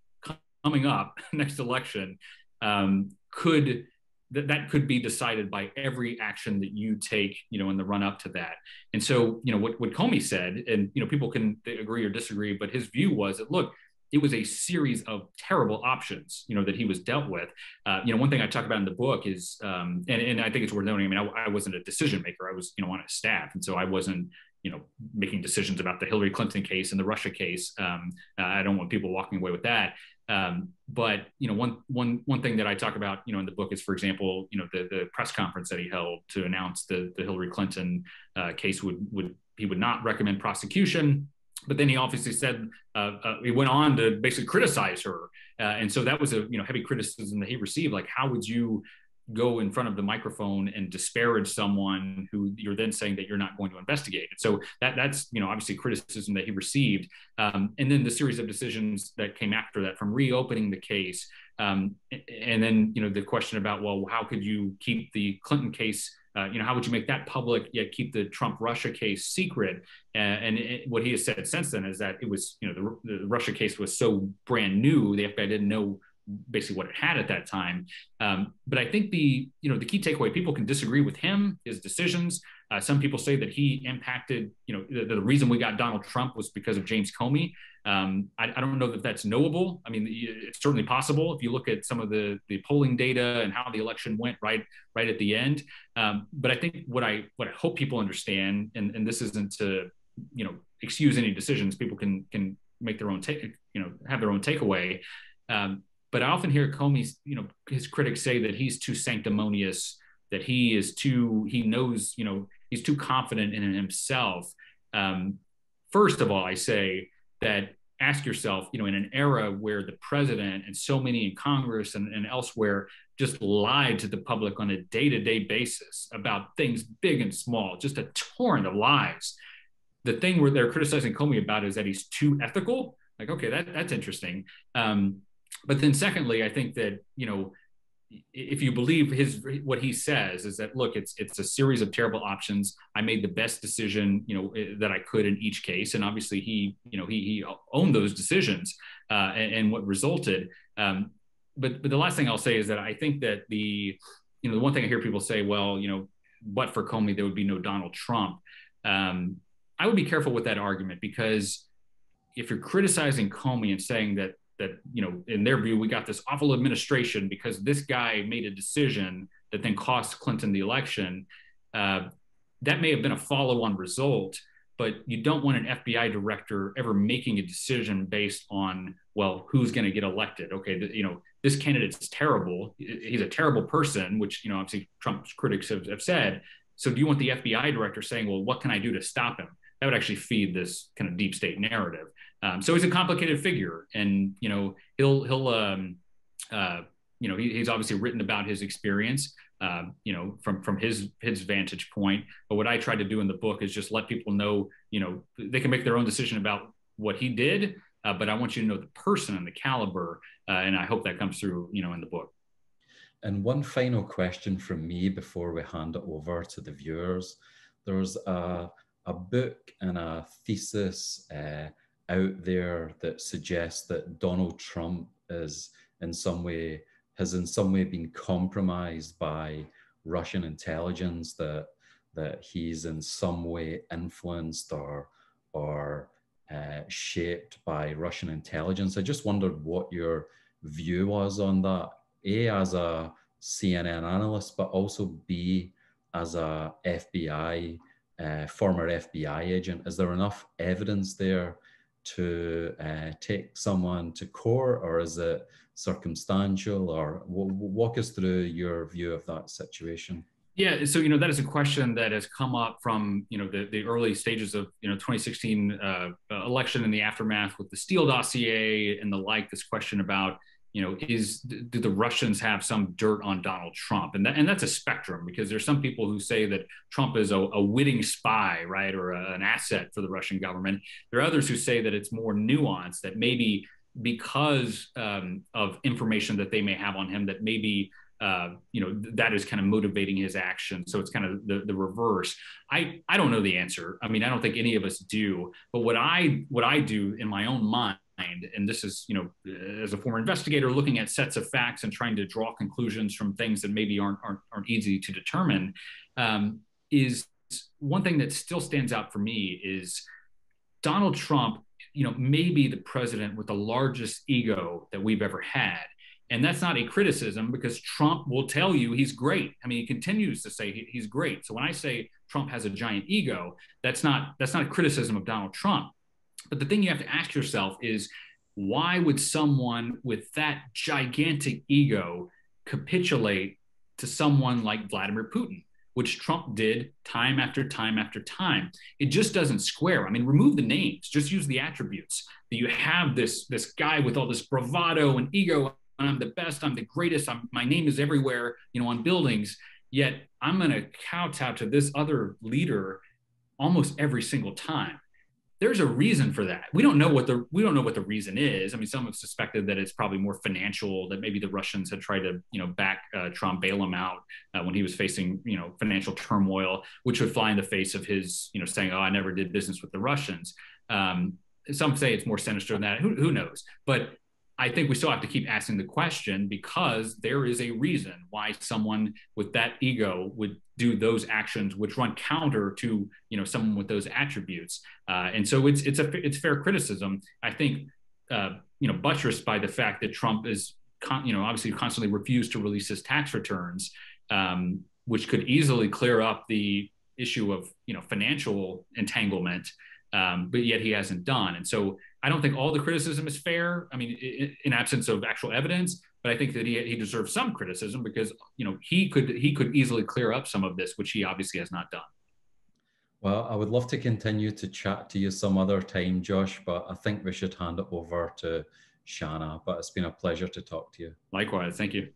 coming up next election um, could that that could be decided by every action that you take you know in the run up to that. And so you know what, what comey said and you know people can agree or disagree but his view was that look it was a series of terrible options, you know, that he was dealt with. Uh, you know, one thing I talk about in the book is, um, and, and I think it's worth noting. I mean, I, I wasn't a decision maker. I was, you know, on a staff, and so I wasn't, you know, making decisions about the Hillary Clinton case and the Russia case. Um, I don't want people walking away with that. Um, but you know, one one one thing that I talk about, you know, in the book is, for example, you know, the the press conference that he held to announce the the Hillary Clinton uh, case would would he would not recommend prosecution but then he obviously said uh, uh, he went on to basically criticize her, uh, and so that was a you know heavy criticism that he received. Like, how would you go in front of the microphone and disparage someone who you're then saying that you're not going to investigate? So that that's you know obviously criticism that he received, um, and then the series of decisions that came after that, from reopening the case, um, and then you know the question about well, how could you keep the Clinton case uh, you know, how would you make that public yet keep the Trump Russia case secret? Uh, and it, what he has said since then is that it was, you know, the, the, Russia case was so brand new, the FBI didn't know basically what it had at that time. Um, but I think the, you know, the key takeaway, people can disagree with him, his decisions. Uh, some people say that he impacted, you know, the, the, reason we got Donald Trump was because of James Comey. Um, I, I, don't know that that's knowable. I mean, it's certainly possible if you look at some of the the polling data and how the election went right right at the end. Um, but I think what I what I hope people understand, and, and this isn't to you know excuse any decisions. People can can make their own take, you know, have their own takeaway. Um, but I often hear Comey's, you know, his critics say that he's too sanctimonious, that he is too, he knows, you know, he's too confident in himself. Um, first of all, I say that ask yourself, you know, in an era where the president and so many in Congress and, and elsewhere just lied to the public on a day-to-day basis about things big and small, just a torrent of lies. The thing where they're criticizing Comey about is that he's too ethical. Like, okay, that, that's interesting. Um, but then secondly, I think that, you know, if you believe his what he says is that look it's it's a series of terrible options. I made the best decision you know eh, that i could in each case. And obviously he you know he, he owned those decisions uh, and, and, what resulted. Um, but but the last thing i'll say is that i think that the you know the one thing i hear people say well you know but for comey there would be no donald trump. Um, i would be careful with that argument because if you're criticizing comey and saying that that you know in their view we got this awful administration because this guy made a decision that then cost clinton the election. Uh, that may have been a follow-on result but you don't want an fbi director ever making a decision based on well who's going to get elected? Okay the, you know this candidate's terrible. He's a terrible person which you know obviously trump's critics have, have said. So do you want the fbi director saying well what can i do to stop him that would actually feed this kind of deep state narrative um, so he's a complicated figure, and you know he'll he'll um, uh, you know he, he's obviously written about his experience, uh, you know from from his his vantage point. But what I tried to do in the book is just let people know, you know, they can make their own decision about what he did, uh, but I want you to know the person and the caliber, uh, and I hope that comes through, you know, in the book. And one final question from me before we hand it over to the viewers. There's a, a book and a thesis uh, out there that suggests that Donald Trump is in some way has in some way been compromised by Russian intelligence that that he's in some way influenced or or uh, shaped by Russian intelligence. I just wondered what your view was on that. A as a CNN analyst, but also B as a FBI uh, former FBI agent. Is there enough evidence there to uh, take someone to court, or is it circumstantial? Or walk us through your view of that situation. Yeah, so you know that is a question that has come up from you know the, the early stages of you know 2016 uh, election and the aftermath with the Steele dossier and the like. This question about you know, is do the Russians have some dirt on Donald Trump? And that, and that's a spectrum because there's some people who say that Trump is a, a witting spy, right, or a, an asset for the Russian government. There are others who say that it's more nuanced, that maybe because um, of information that they may have on him, that maybe uh, you know that is kind of motivating his action. So it's kind of the, the reverse. I I don't know the answer. I mean, I don't think any of us do. But what I what I do in my own mind and this is you know as a former investigator looking at sets of facts and trying to draw conclusions from things that maybe aren't aren't, aren't easy to determine um, is one thing that still stands out for me is donald trump you know maybe the president with the largest ego that we've ever had. And that's not a criticism because trump will tell you he's great. I mean he continues to say he's great. So when i say trump has a giant ego that's not that's not a criticism of donald trump. But the thing you have to ask yourself is why would someone with that gigantic ego capitulate to someone like Vladimir Putin, which Trump did time after time after time? It just doesn't square. I mean, remove the names, just use the attributes. That you have this this guy with all this bravado and ego. I'm the best. I'm the greatest. I'm, my name is everywhere. You know, on buildings. Yet I'm going to kowtow to this other leader almost every single time there's a reason for that. We don't know what the we don't know what the reason is. I mean, some have suspected that it's probably more financial. That maybe the Russians had tried to you know back uh, Trump, bail him out uh, when he was facing you know financial turmoil, which would fly in the face of his you know saying, "Oh, I never did business with the Russians." Um, some say it's more sinister than that. Who, who knows? But I think we still have to keep asking the question because there is a reason why someone with that ego would do those actions, which run counter to you know someone with those attributes. Uh, and so it's it's a it's fair criticism. I think uh, you know buttressed by the fact that Trump is con- you know obviously constantly refused to release his tax returns, um, which could easily clear up the issue of you know financial entanglement um, but yet he hasn't done. And so I don't think all the criticism is fair. I mean, in, in absence of actual evidence, but I think that he, he deserves some criticism because you know he could he could easily clear up some of this, which he obviously has not done. Well, I would love to continue to chat to you some other time, Josh, but I think we should hand it over to Shanna. But it's been a pleasure to talk to you. Likewise, thank you.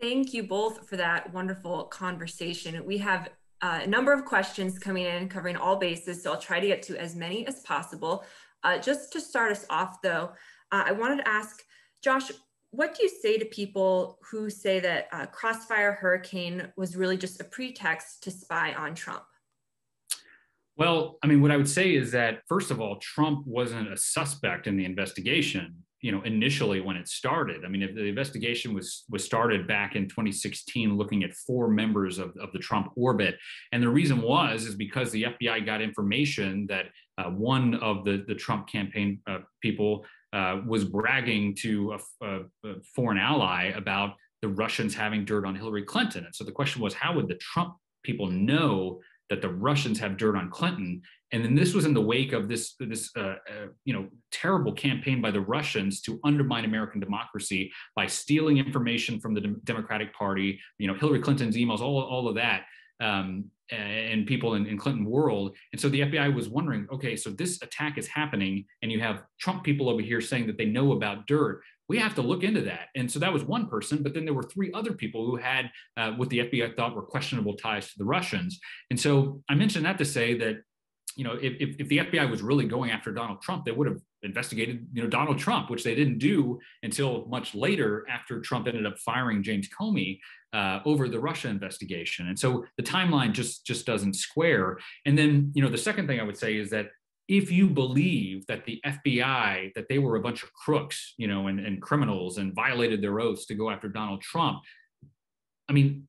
Thank you both for that wonderful conversation. We have uh, a number of questions coming in covering all bases, so I'll try to get to as many as possible. Uh, just to start us off though, uh, I wanted to ask, Josh, what do you say to people who say that uh, Crossfire Hurricane was really just a pretext to spy on Trump? Well, I mean, what I would say is that, first of all, Trump wasn't a suspect in the investigation you know initially when it started. I mean if the investigation was was started back in 2016 looking at four members of, of the trump orbit and the reason was is because the fbi got information that uh, one of the the trump campaign uh, people uh, was bragging to a, a, a foreign ally about the russians having dirt on hillary clinton. And so the question was how would the trump people know that the Russians have dirt on Clinton. And then this was in the wake of this, this uh, uh, you know, terrible campaign by the Russians to undermine American democracy by stealing information from the Democratic Party, you know, Hillary Clinton's emails, all, all of that, um, and people in, in Clinton world. And so the FBI was wondering, okay, so this attack is happening, and you have Trump people over here saying that they know about dirt we have to look into that. And so that was one person, but then there were three other people who had uh, what the FBI thought were questionable ties to the Russians. And so I mentioned that to say that, you know, if, if, if the FBI was really going after Donald Trump, they would have investigated, you know, Donald Trump, which they didn't do until much later after Trump ended up firing James Comey uh, over the Russia investigation. And so the timeline just just doesn't square. And then, you know, the second thing I would say is that if you believe that the FBI, that they were a bunch of crooks, you know, and, and criminals and violated their oaths to go after Donald Trump, I mean,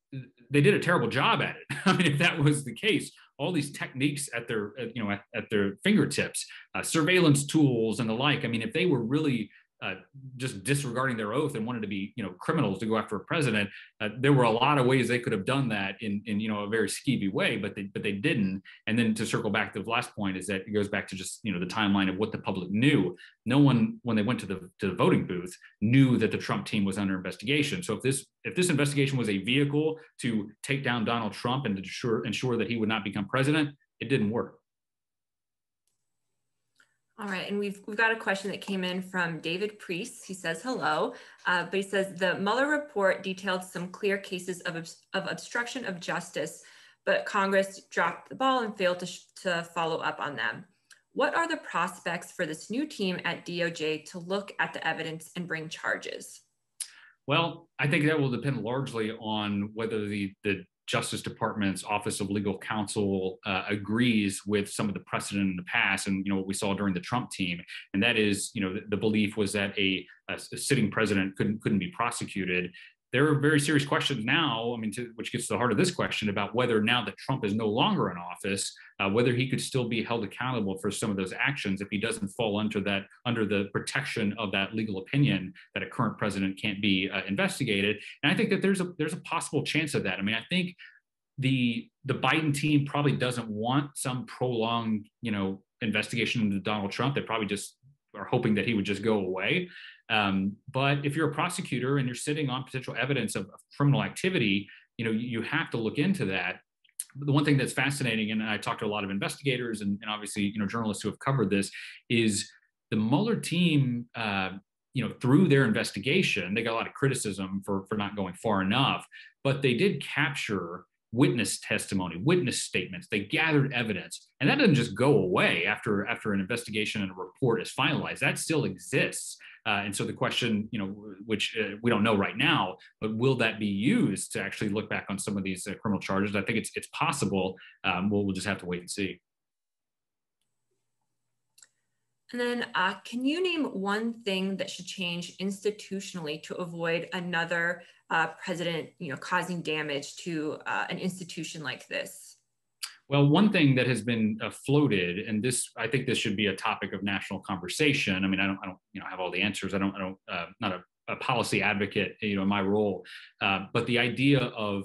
they did a terrible job at it. I mean, if that was the case, all these techniques at their, you know, at, at their fingertips, uh, surveillance tools and the like. I mean, if they were really uh, just disregarding their oath and wanted to be, you know, criminals to go after a president. Uh, there were a lot of ways they could have done that in, in, you know, a very skeevy way, but they, but they didn't. And then to circle back to the last point is that it goes back to just, you know, the timeline of what the public knew. No one, when they went to the to the voting booth, knew that the Trump team was under investigation. So if this if this investigation was a vehicle to take down Donald Trump and to ensure ensure that he would not become president, it didn't work. All right, and we've, we've got a question that came in from David Priess. He says, hello, uh, but he says, the Mueller report detailed some clear cases of, of obstruction of justice, but Congress dropped the ball and failed to, to follow up on them. What are the prospects for this new team at DOJ to look at the evidence and bring charges? Well, I think that will depend largely on whether the, the Justice Department's Office of Legal Counsel uh, agrees with some of the precedent in the past, and you know what we saw during the Trump team, and that is, you know, the, the belief was that a, a, sitting president couldn't couldn't be prosecuted, there are very serious questions now. I mean, to, which gets to the heart of this question about whether now that Trump is no longer in office, uh, whether he could still be held accountable for some of those actions if he doesn't fall under that under the protection of that legal opinion that a current president can't be uh, investigated. And I think that there's a there's a possible chance of that. I mean, I think the the Biden team probably doesn't want some prolonged, you know, investigation into Donald Trump. They probably just are hoping that he would just go away. Um, but if you're a prosecutor and you're sitting on potential evidence of, criminal activity, you know, you, have to look into that. The one thing that's fascinating, and I talked to a lot of investigators and, and obviously, you know, journalists who have covered this, is the Mueller team, uh, you know, through their investigation, they got a lot of criticism for for not going far enough, but they did capture witness testimony, witness statements. They gathered evidence, and that doesn't just go away after after an investigation and a report is finalized. That still exists. Uh, and so the question, you know, which uh, we don't know right now, but will that be used to actually look back on some of these uh, criminal charges? I think it's it's possible. Um, we'll, we'll just have to wait and see. And then, uh, can you name one thing that should change institutionally to avoid another uh, president, you know, causing damage to uh, an institution like this? Well, one thing that has been uh, floated, and this, I think, this should be a topic of national conversation. I mean, I don't, I don't, you know, have all the answers. I don't, I don't, uh, not a, a, policy advocate, you know, in my role, uh, but the idea of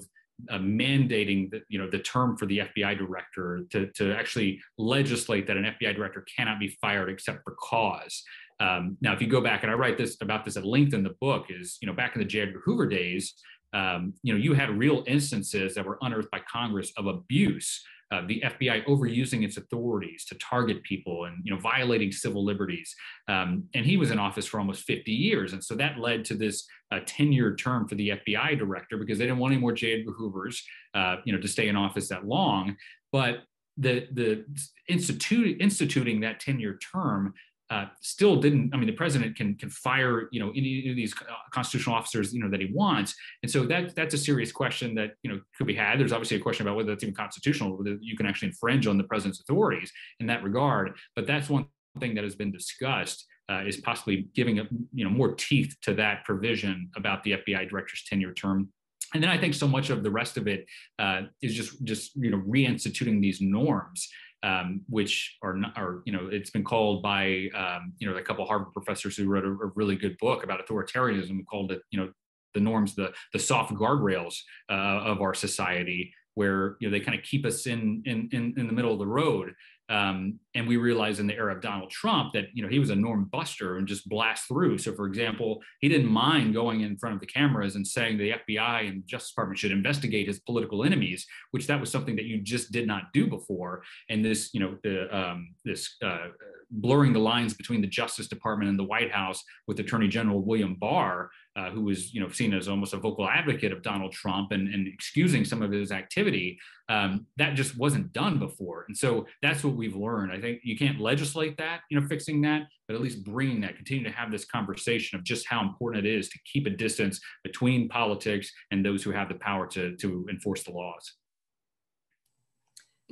uh, mandating the, you know the term for the FBI director to, to actually legislate that an FBI director cannot be fired except for cause. Um, now, if you go back and I write this about this at length in the book, is you know back in the J. Edgar Hoover days, um, you know you had real instances that were unearthed by Congress of abuse uh, the FBI overusing its authorities to target people and you know violating civil liberties. Um, and he was in office for almost 50 years, and so that led to this 10-year term for the FBI director because they didn't want any more J. Edgar Hoovers, uh, you know, to stay in office that long. But the the institute instituting that 10-year term uh, still didn't. I mean, the president can can fire you know any of these constitutional officers you know that he wants, and so that that's a serious question that you know could be had. There's obviously a question about whether that's even constitutional, whether you can actually infringe on the president's authorities in that regard. But that's one thing that has been discussed uh, is possibly giving a, you know more teeth to that provision about the FBI director's tenure term and then I think so much of the rest of it uh, is just just you know reinstituting these norms um, which are, are, you know, it's been called by, um, you know, a couple Harvard professors who wrote a, a, really good book about authoritarianism, called it, you know, the norms, the the soft guardrails uh, of our society, where you know they kind of keep us in in in, in the middle of the road. Um, and we realized in the era of Donald Trump that you know he was a norm buster and just blast through. So, for example, he didn't mind going in front of the cameras and saying the FBI and the Justice Department should investigate his political enemies, which that was something that you just did not do before. And this, you know, the um, this uh, blurring the lines between the Justice Department and the White House with Attorney General William Barr uh, who was you know seen as almost a vocal advocate of Donald Trump and, and excusing some of his activity, um, that just wasn't done before. And so that's what we've learned. I think you can't legislate that, you know, fixing that, but at least bringing that, continue to have this conversation of just how important it is to keep a distance between politics and those who have the power to to enforce the laws.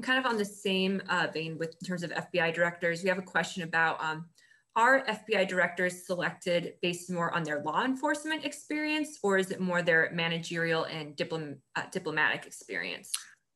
Kind of on the same uh, vein with in terms of FBI directors, we have a question about um, are FBI directors selected based more on their law enforcement experience, or is it more their managerial and diplom- uh, diplomatic experience?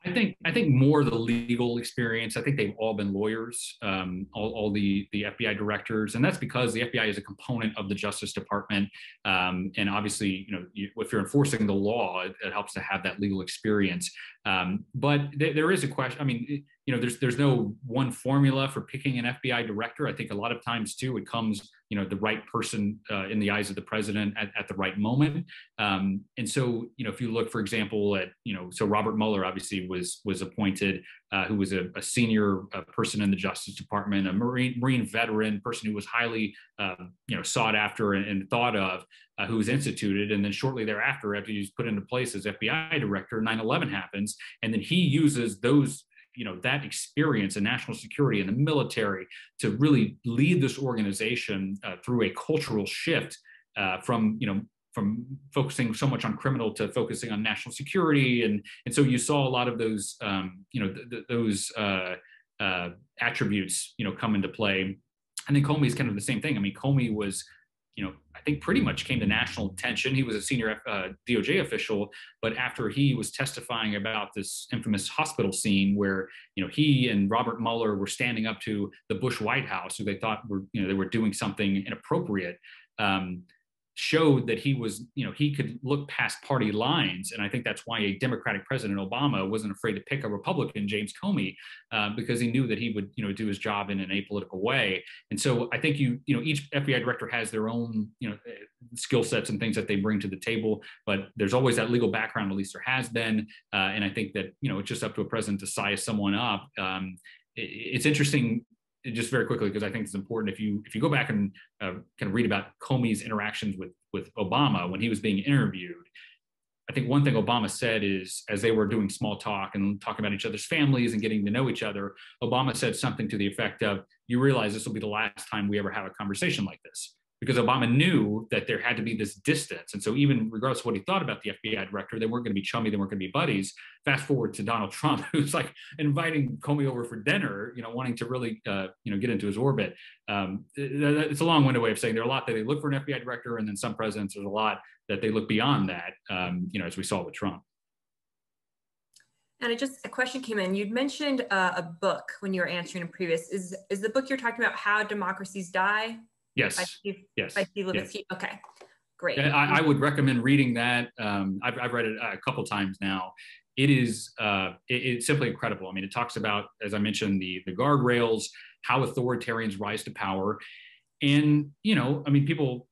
I think I think more the legal experience. I think they've all been lawyers, um, all, all, the the FBI directors, and that's because the FBI is a component of the Justice Department, um, and obviously, you know, you, if you're enforcing the law, it, it, helps to have that legal experience. Um, but th- there is a question. I mean, you know, there's there's no one formula for picking an FBI director. I think a lot of times too, it comes you know the right person uh, in the eyes of the president at, at the right moment. Um, and so you know if you look for example at you know so robert mueller obviously was was appointed uh, who was a, a senior uh, person in the justice department a marine marine veteran person who was highly um, you know sought after and, and thought of uh, who was instituted. And then shortly thereafter after he was put into place as fbi director 9-11 happens. And then he uses those you know that experience in national security and the military to really lead this organization uh, through a cultural shift uh, from you know from focusing so much on criminal to focusing on national security and and so you saw a lot of those um, you know th- th- those uh, uh, attributes you know come into play and then Comey is kind of the same thing. I mean, Comey was you know, I think pretty much came to national attention. He was a senior uh, DOJ official, but after he was testifying about this infamous hospital scene where, you know, he and Robert Mueller were standing up to the Bush White House, who they thought were, you know, they were doing something inappropriate. Um, showed that he was, you know, he could look past party lines. And I think that's why a Democratic President Obama wasn't afraid to pick a Republican, James Comey, uh, because he knew that he would, you know, do his job in an apolitical way. And so I think you, you know, each FBI director has their own, you know, skill sets and things that they bring to the table. But there's always that legal background, at least there has been. Uh, and I think that, you know, it's just up to a president to size someone up. Um, it's interesting just very quickly because I think it's important. If you if you go back and uh, kind of read about Comey's interactions with with Obama when he was being interviewed, I think one thing Obama said is as they were doing small talk and talking about each other's families and getting to know each other, Obama said something to the effect of, "You realize this will be the last time we ever have a conversation like this." Because Obama knew that there had to be this distance. And so, even regardless of what he thought about the FBI director, they weren't going to be chummy, they weren't going to be buddies. Fast forward to Donald Trump, who's like inviting Comey over for dinner, you know, wanting to really, uh, you know, get into his orbit. Um, it's a long-winded way of saying there are a lot that they look for an FBI director, and then some presidents, there's a lot that they look beyond that, um, you know, as we saw with Trump. And I just a question came in. You'd mentioned uh, a book when you were answering a previous. Is is the book you're talking about how democracies die? Yes. By Steve, yes. By Steve Levitsky. Yes. Okay. Great. I, I, would recommend reading that. Um, I've, I've, read it a couple times now. It is uh, it, it's simply incredible. I mean, it talks about, as I mentioned, the the guardrails, how authoritarians rise to power, and you know, I mean, people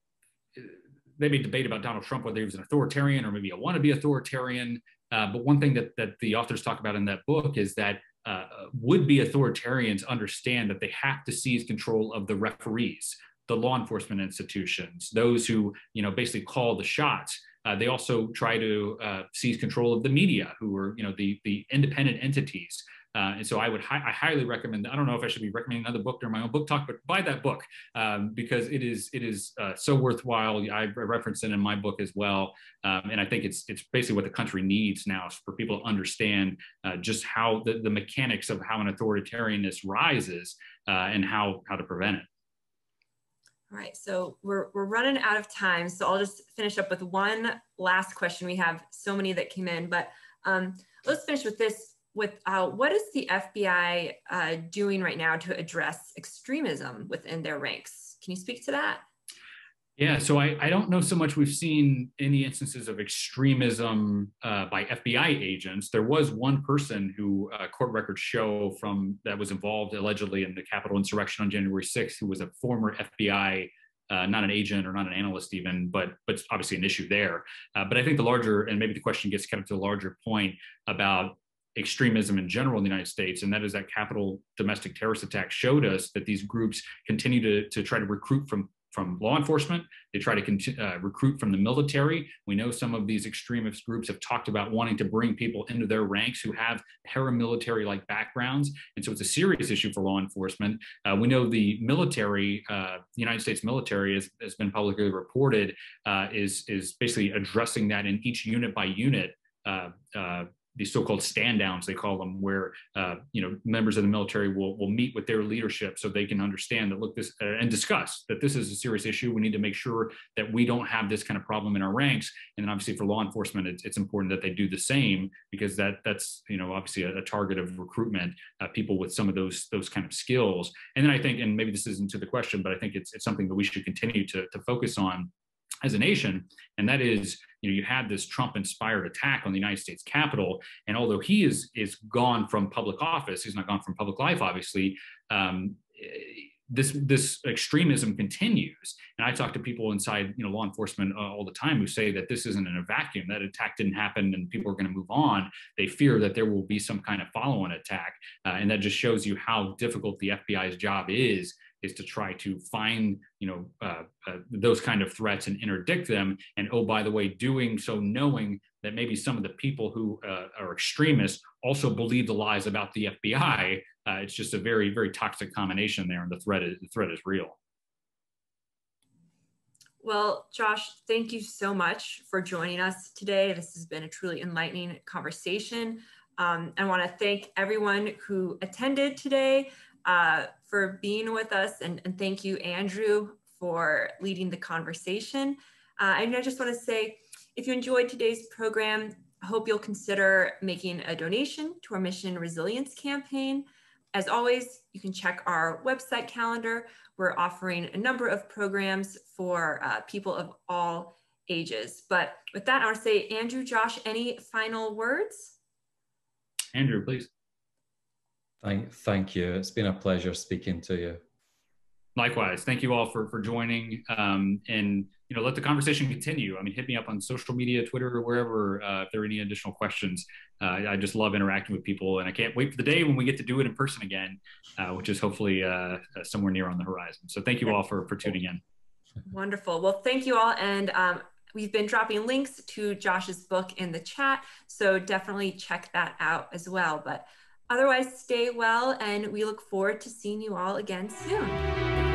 they may debate about Donald Trump whether he was an authoritarian or maybe a wannabe authoritarian. Uh, but one thing that that the authors talk about in that book is that uh, would-be authoritarians understand that they have to seize control of the referees, the law enforcement institutions, those who you know basically call the shots. Uh, they also try to uh, seize control of the media, who are you know the the independent entities. Uh, and so I would hi- I highly recommend. I don't know if I should be recommending another book during my own book talk, but buy that book um, because it is it is uh, so worthwhile. I reference it in my book as well, um, and I think it's it's basically what the country needs now for people to understand uh, just how the, the mechanics of how an authoritarianness rises uh, and how how to prevent it. All right, so we're, we're running out of time. So I'll just finish up with one last question. We have so many that came in, but um, let's finish with this with uh, what is the FBI uh, doing right now to address extremism within their ranks? Can you speak to that? Yeah, so I, I don't know so much we've seen any instances of extremism uh, by FBI agents. There was one person who uh, court records show from that was involved allegedly in the Capitol insurrection on January 6th, who was a former FBI uh, not an agent or not an analyst even, but but obviously an issue there. Uh, but I think the larger, and maybe the question gets kind of to the larger point about extremism in general in the United States, and that is that Capitol domestic terrorist attack showed us that these groups continue to, to try to recruit from from law enforcement. They try to uh, recruit from the military. We know some of these extremist groups have talked about wanting to bring people into their ranks who have paramilitary like backgrounds. And so it's a serious issue for law enforcement. Uh, we know the military, uh, the United States military, has, has been publicly reported, uh, is, is basically addressing that in each unit by unit. These so-called stand downs they call them where uh, you know members of the military will, will meet with their leadership so they can understand that look this uh, and discuss that this is a serious issue. We need to make sure that we don't have this kind of problem in our ranks. And then obviously for law enforcement it's, it's important that they do the same because that that's you know obviously a, a target of recruitment uh, people with some of those those kind of skills. And then i think and maybe this isn't to the question but i think it's, it's something that we should continue to, to focus on as a nation, and that is, you know, you had this Trump-inspired attack on the United States Capitol, and although he is is gone from public office, he's not gone from public life, obviously. Um, this this extremism continues, and I talk to people inside, you know, law enforcement uh, all the time who say that this isn't in a vacuum. That attack didn't happen, and people are going to move on. They fear that there will be some kind of follow-on attack, uh, and that just shows you how difficult the FBI's job is is to try to find you know uh, uh, those kind of threats and interdict them and oh by the way doing so knowing that maybe some of the people who uh, are extremists also believe the lies about the fbi uh, it's just a very very toxic combination there and the threat is the threat is real well, Josh, thank you so much for joining us today. This has been a truly enlightening conversation. Um, I want to thank everyone who attended today uh, for being with us. And, and, thank you, Andrew, for leading the conversation. Uh, and I just want to say, if you enjoyed today's program, I hope you'll consider making a donation to our Mission Resilience campaign. As always, you can check our website calendar. We're offering a number of programs for uh, people of all ages. But with that, I want to say, Andrew, Josh, any final words? Andrew, please. Thank, thank you. It's been a pleasure speaking to you. Likewise, thank you all for for joining, um, and you know let the conversation continue. I mean, hit me up on social media, Twitter, or wherever uh, if there are any additional questions. Uh, I just love interacting with people, and I can't wait for the day when we get to do it in person again, uh, which is hopefully uh, uh, somewhere near on the horizon. So thank you all for for tuning in. Wonderful. Well, thank you all, and um, we've been dropping links to Josh's book in the chat, so definitely check that out as well. But Otherwise, stay well, and we look forward to seeing you all again soon.